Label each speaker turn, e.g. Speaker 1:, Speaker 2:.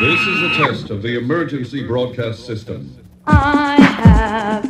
Speaker 1: This is a test of the emergency broadcast system.
Speaker 2: I have